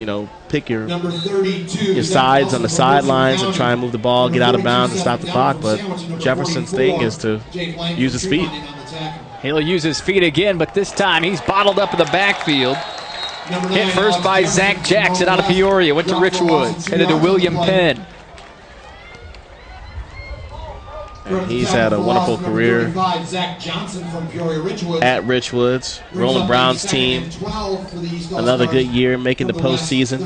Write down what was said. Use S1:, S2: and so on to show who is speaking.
S1: you know, pick your your sides on the sidelines and try and move the ball, get out of bounds, and stop the clock. But Jefferson's thing is to use his feet.
S2: He'll use his feet again, but this time he's bottled up in the backfield. Hit first by Zach Jackson out of Peoria. Went to Richwoods. Headed to William Penn.
S1: And he's had a wonderful career at Richwoods, Roland Brown's team. Another good year making the postseason.